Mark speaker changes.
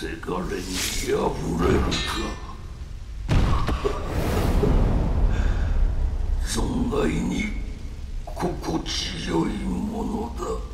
Speaker 1: せがれに破れるか。存外に心地よいものだ。